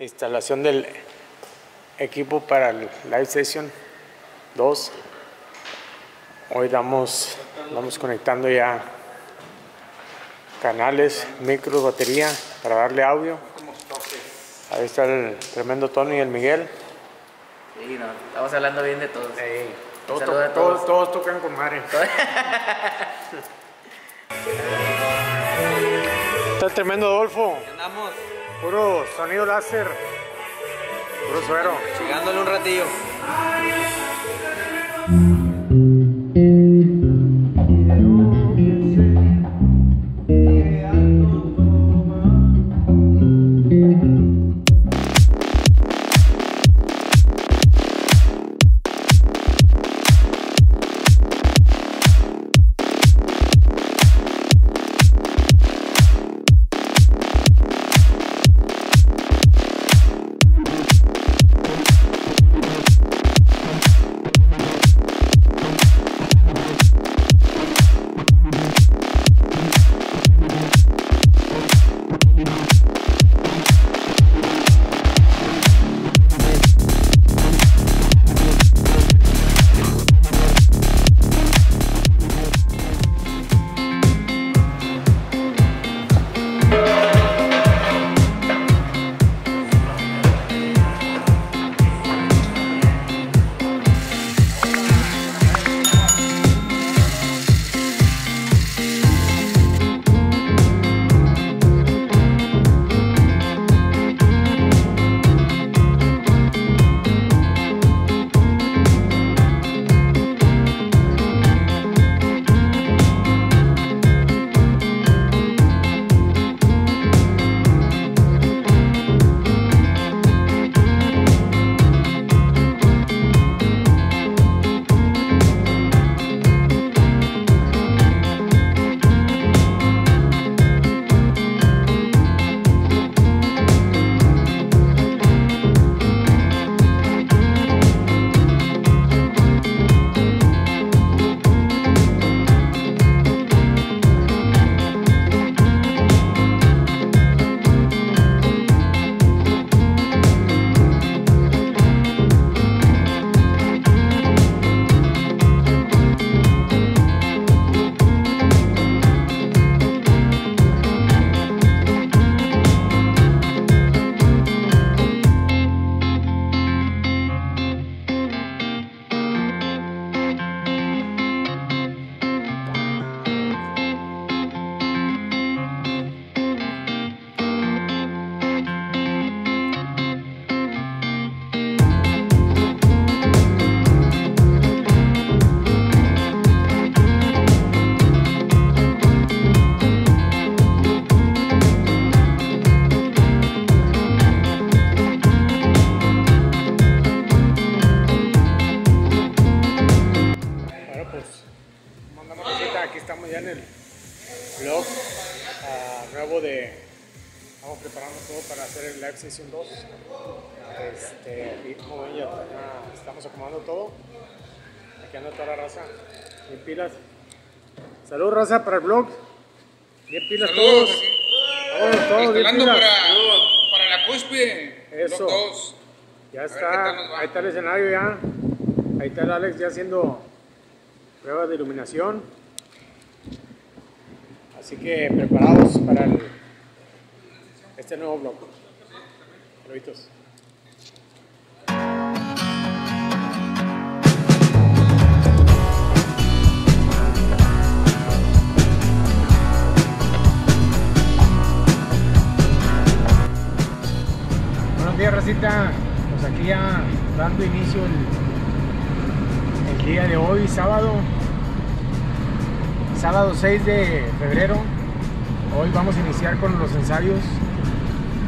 instalación del equipo para el live session 2 hoy damos vamos conectando ya canales micro batería para darle audio. Ahí está el tremendo Tony y el Miguel. Sí, no, estamos hablando bien de todos. a todos, todos. todos tocan con madre. Está el tremendo Adolfo. Andamos puro sonido láser puro suero llegándole un ratillo. Ya en el vlog ah, nuevo de. Estamos preparando todo para hacer el live session 2. Este, y como ven, ya ah, estamos acomodando todo. Aquí anda toda la raza. Bien pilas. Salud, raza, para el vlog. Bien pilas Saludos. todos. Todos, todos, bien pilas. para, para la cúspide. Eso. Ya está, ahí está el escenario ya. Ahí está el Alex ya haciendo pruebas de iluminación. Así que preparados para este nuevo blog. Saluditos. Buenos días, Racita. Pues aquí ya dando inicio el día de hoy, sábado. Sábado 6 de febrero. Hoy vamos a iniciar con los ensayos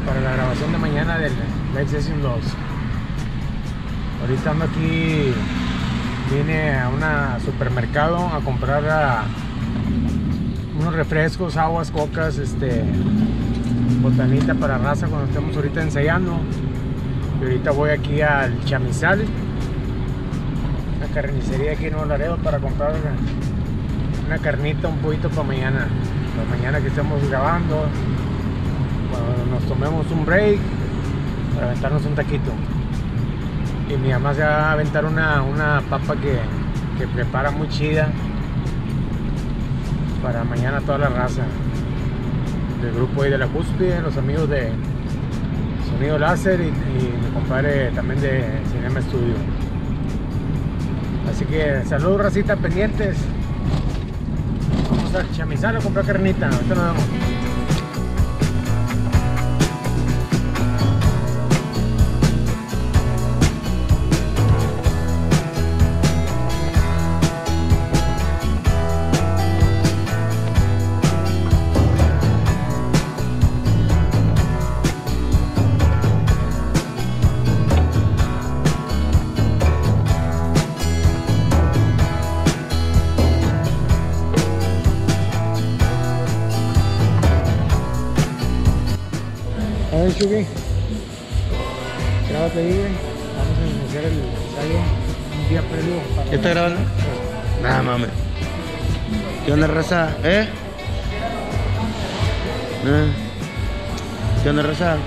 para la grabación de mañana del Live Session 2. Ahorita ando aquí, vine a un supermercado a comprar unos refrescos, aguas, cocas, este, botanita para raza cuando estemos ahorita ensayando. Y ahorita voy aquí al Chamizal, una carnicería aquí en Nuevo Laredo para comprar una, carnita, un poquito para mañana. Para mañana que estemos grabando, cuando nos tomemos un break, para aventarnos un taquito. Y mi mamá se va a aventar una, una papa que, que prepara muy chida para mañana toda la raza del grupo ahí de la cúspide, los amigos de Sonido Láser y, y mi compadre también de Cinema Studio. Así que saludos, racita, pendientes. Chamizar a comprar carnita. Ahorita nos vemos. Ver, Chucky. Grábate ahí, güey. Vamos a iniciar el ensayo. Un día previo para. ¿Ya está grabando? Nada mames. ¿Qué onda, raza? ¿Eh? ¿Eh? ¿Qué onda, raza?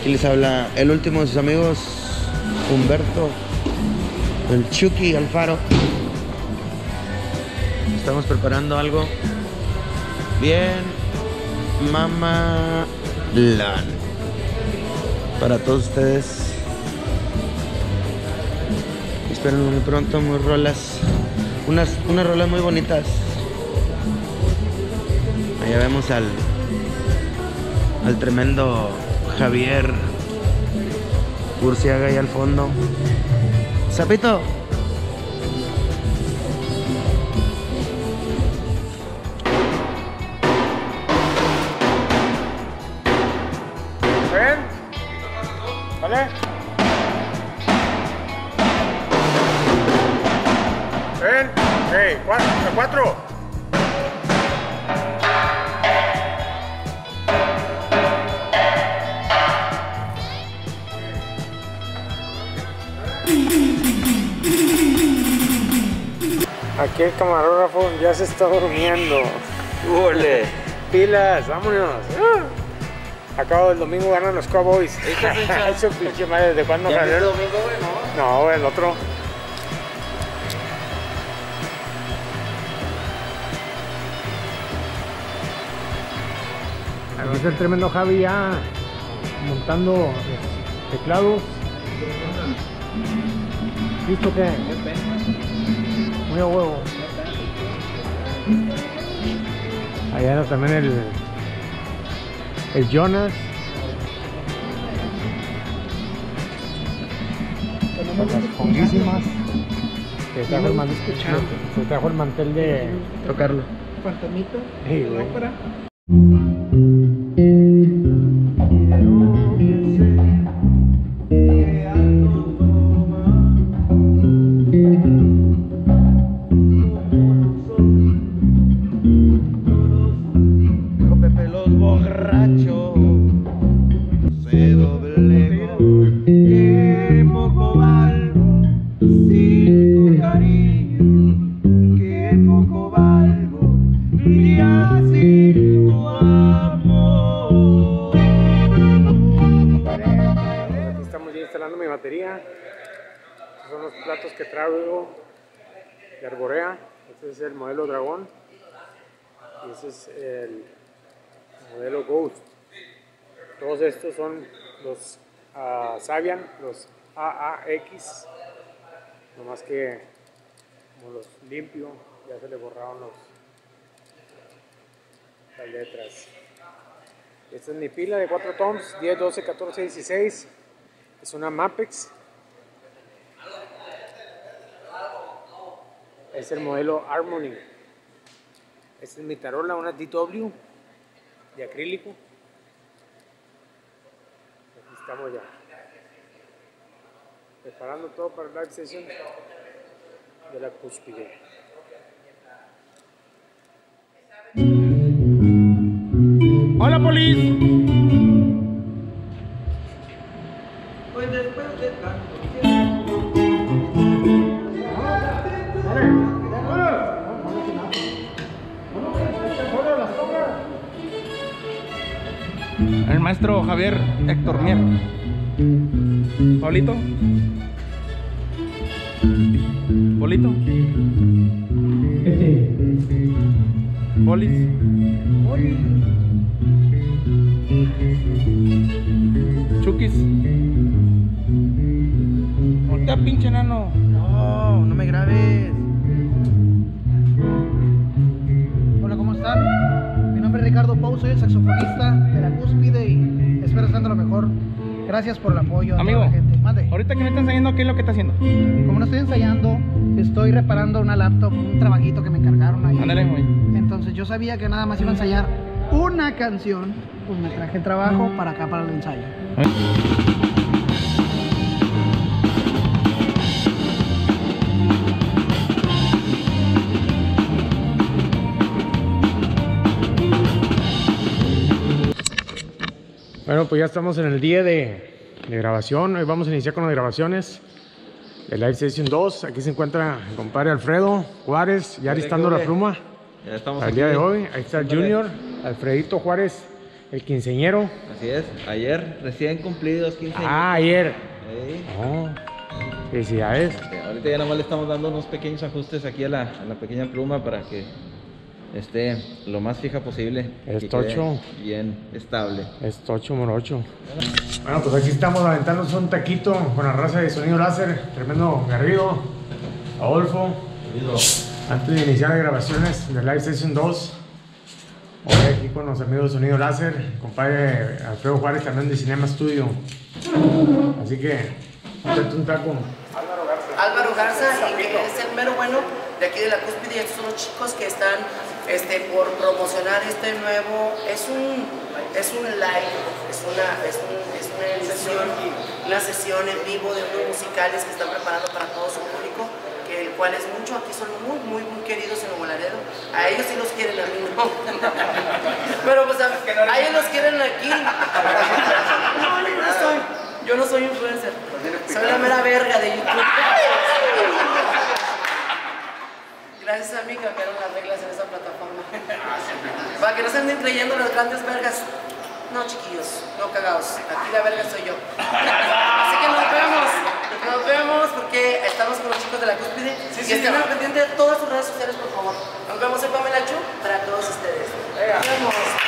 Aquí les habla el último de sus amigos, Humberto, el Chucky Alfaro. Estamos preparando algo bien mamalán para todos ustedes. Esperen muy pronto, muy rolas. Unas, unas rolas muy bonitas. Allá vemos al, al tremendo Javier Urciaga ahí al fondo. Zapito. 6, 4, 4. Aquí el camarógrafo ya se está durmiendo. ¡Ole! Pilas, vámonos. Ah. Acabo el domingo ganan los Cowboys. ¿Esta fecha? Eso pinche madre, ¿de cuándo ¿Ya el domingo, güey? No el otro. Aquí está el tremendo Javi ya montando teclados. ¿Listo qué? Muy a huevo. Allá anda también el, el Jonas. Las conguísimas. Que trajo el, man- que trajo el mantel de. Tocarlo. Fantasmita. Sí, güey. Instalando mi batería. Estos son los platos que traigo de Arborea. Este es el modelo Dragón. Y ese es el modelo Ghost. Todos estos son los ah, Sabian, los AAX. Nomás que como los limpio, ya se le borraron los, las letras. Esta es mi pila de 4 toms, 10, 12, 14, 16. Es una Mapex. Es el modelo Harmony. Esta es mi tarola, una DW de acrílico. Aquí estamos ya. Preparando todo para la session de la cúspide. Hola, Polis. Javier Héctor Mier. Pablito. Polito. Polis. Chukis. Voltea, pinche nano. No, no me grabes. Ricardo Pau, soy el saxofonista de la Cúspide y espero de lo mejor. Gracias por el apoyo a Amigo, toda la gente. Mande. ahorita que me está enseñando qué es lo que está haciendo. Como no estoy ensayando, estoy reparando una laptop, un trabajito que me encargaron ahí. Ándale, güey. Entonces yo sabía que nada más iba a ensayar una canción, pues me traje el trabajo para acá para el ensayo. Bueno, pues ya estamos en el día de, de grabación. Hoy vamos a iniciar con las grabaciones de Live Session 2. Aquí se encuentra el compadre Alfredo Juárez, ya alistando la pluma Ya estamos al aquí. día de hoy. Ahí está el. Junior, Alfredito Juárez, el quinceñero. Así es, ayer recién cumplidos 15 años. Ah, ayer. Ey, Oh, felicidades. ahorita ya nomás le estamos dando unos pequeños ajustes aquí a la, a la pequeña pluma para que esté lo más fija posible. Es tocho. Bien estable. Es tocho morocho. Bueno, pues aquí estamos aventándonos un taquito con la raza de sonido láser. Tremendo Garrido, Adolfo. Antes de iniciar las grabaciones de Live Session 2, hoy aquí con los amigos de Sonido Láser, compadre Alfredo Juárez también de Cinema Studio. Así que, un taco. Álvaro Garza, y que es el mero bueno de aquí de la cúspide. Y estos son los chicos que están este, por promocionar este nuevo. Es un, es un live, es una, es un- es una sesión, una sesión en vivo de unos musicales que están preparando para todo su público. Que el cual es mucho, aquí son muy, muy, muy queridos en Nuevo Laredo. A ellos sí los quieren, a mí no. Pero pues a, a ellos los quieren aquí. No, yo no soy, yo no soy influencer. Soy la mera verga de YouTube. Gracias a mí cambiaron las reglas en esa plataforma. Para que no se anden creyendo las grandes vergas. No, chiquillos, no cagados. Aquí la verga soy yo. Así que nos vemos. Nos vemos porque estamos con los chicos de la cúspide. y estén al pendiente de todas sus redes sociales, por favor. Nos vemos en Pamela Chu para todos ustedes. Nos vemos.